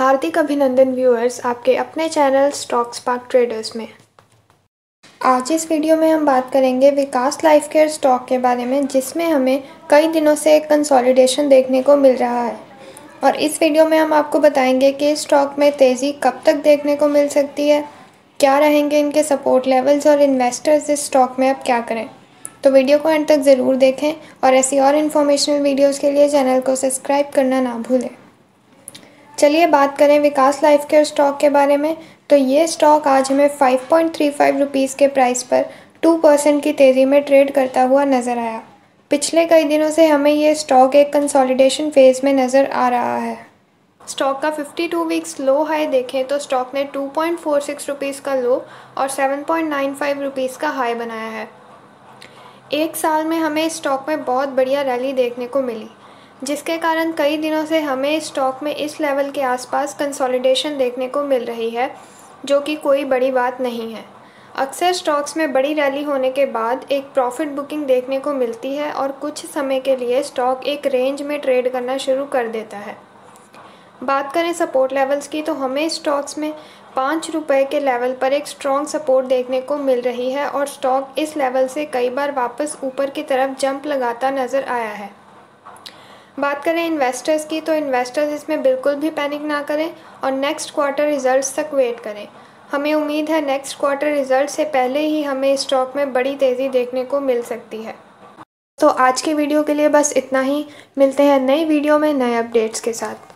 हार्दिक अभिनंदन व्यूअर्स आपके अपने चैनल स्टॉक स्पार्क ट्रेडर्स में। आज इस वीडियो में हम बात करेंगे विकास लाइफ केयर स्टॉक के बारे में, जिसमें हमें कई दिनों से एक कंसोलिडेशन देखने को मिल रहा है। और इस वीडियो में हम आपको बताएँगे कि स्टॉक में तेज़ी कब तक देखने को मिल सकती है, क्या रहेंगे इनके सपोर्ट लेवल्स और इन्वेस्टर्स इस स्टॉक में, अब क्या करें। तो वीडियो को अंत तक ज़रूर देखें और ऐसी और इन्फॉर्मेशनल वीडियोज़ के लिए चैनल को सब्सक्राइब करना ना भूलें। चलिए बात करें विकास लाइफ केयर स्टॉक के बारे में। तो ये स्टॉक आज हमें 5.35 पॉइंट थ्री फाइव रुपीज़ के प्राइस पर 2 परसेंट की तेज़ी में ट्रेड करता हुआ नज़र आया। पिछले कई दिनों से हमें ये स्टॉक एक कंसोलिडेशन फ़ेज़ में नज़र आ रहा है। स्टॉक का 52 वीक्स लो हाई देखें तो स्टॉक ने 2.46 रुपीज़ का लो और 7.95 रुपीज़ का हाई बनाया है। एक साल में हमें स्टॉक में बहुत बढ़िया रैली देखने को मिली। जिसके कारण कई दिनों से हमें स्टॉक में इस लेवल के आसपास कंसोलिडेशन देखने को मिल रही है, जो कि कोई बड़ी बात नहीं है। अक्सर स्टॉक्स में बड़ी रैली होने के बाद एक प्रॉफिट बुकिंग देखने को मिलती है और कुछ समय के लिए स्टॉक एक रेंज में ट्रेड करना शुरू कर देता है। बात करें सपोर्ट लेवल्स की तो हमें स्टॉक्स में पाँच रुपये के लेवल पर एक स्ट्रॉन्ग सपोर्ट देखने को मिल रही है और स्टॉक इस लेवल से कई बार वापस ऊपर की तरफ़ जंप लगाता नज़र आया है। बात करें इन्वेस्टर्स की तो इन्वेस्टर्स इसमें बिल्कुल भी पैनिक ना करें और नेक्स्ट क्वार्टर रिजल्ट्स तक वेट करें। हमें उम्मीद है नेक्स्ट क्वार्टर रिज़ल्ट से पहले ही हमें स्टॉक में बड़ी तेज़ी देखने को मिल सकती है। तो आज के वीडियो के लिए बस इतना ही। मिलते हैं नई वीडियो में नए अपडेट्स के साथ।